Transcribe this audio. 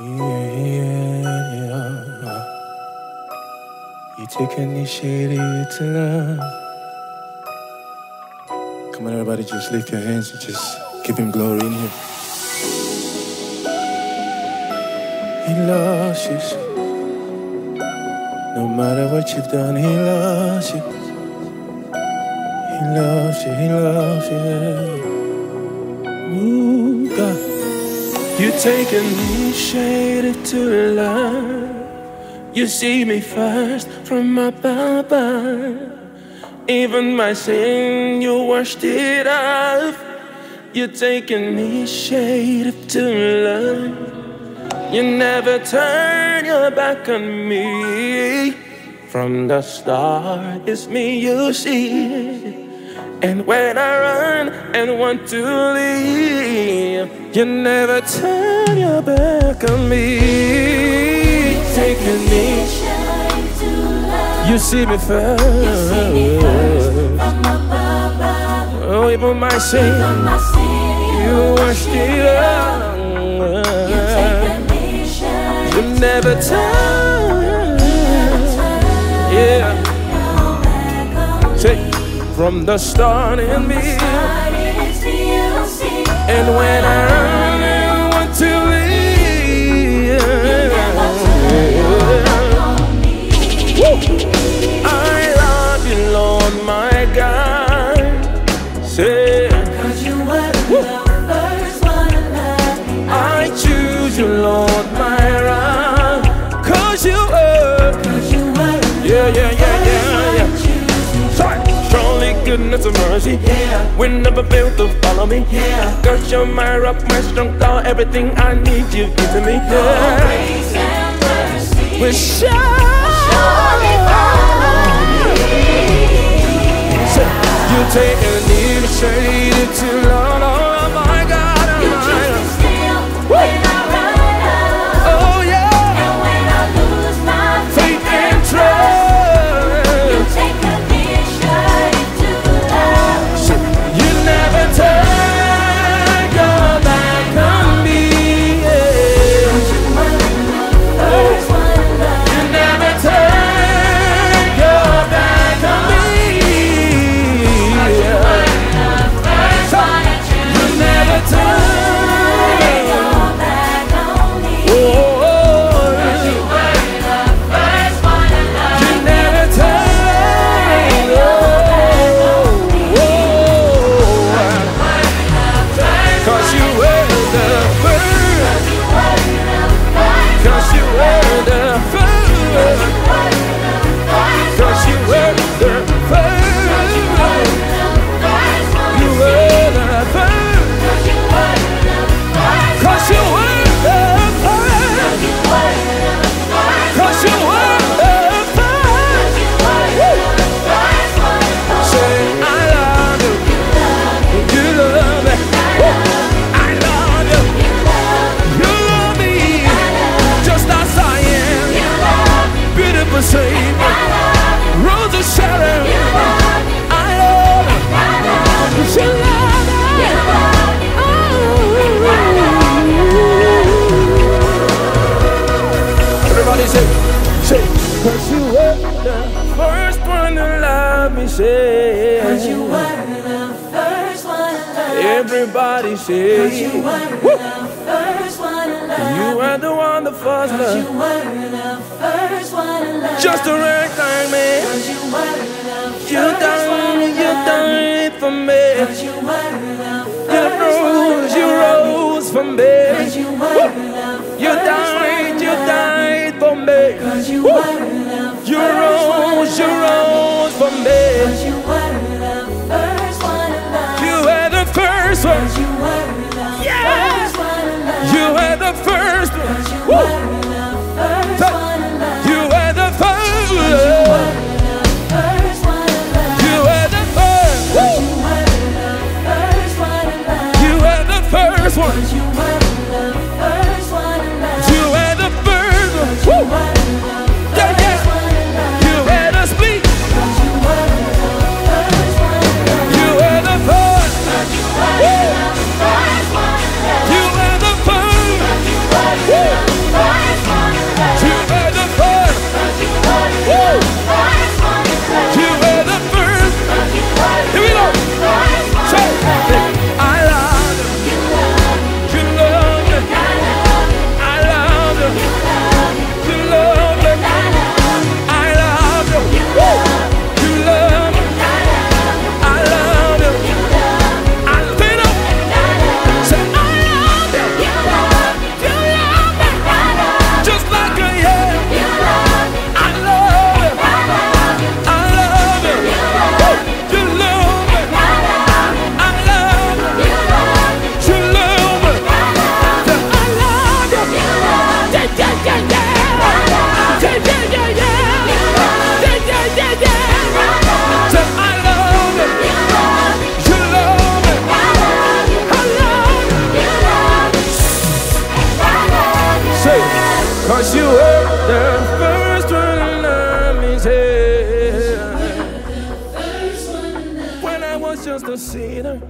You take initiative to love. Come on, everybody, just lift your hands and just give him glory in here. He loves you. No matter what you've done, he loves you. He loves you, he loves you. Ooh, God. You take initiative to love. You see me first from above. Even my sin, you washed it off. You take initiative to love. You never turn your back on me. From the start, it's me you see. And when I run and want to leave, you never turn your back on me. Taking me, you see me first. Oh, even my sin, you washed it out. You never turn, from the start in me. And when I run and want to leave, Goodness and mercy Yeah. will never fail to follow me. Yeah. Cause you're my rock, my strong tower, everything I need you give to me. Yeah. Grace and mercy We shall. surely follow me. You take an initiative to Cause you were the first one. Everybody say, Cause you were the first one to love. you were the one, the first You love. were the first one to love. Just a ragtime man. Cause you were the You first one died, to you died for me. Cause you were the You first one rose, you rose for Cause me. you were the the first Woo. Cause you were the first one love me. When I was just a sinner,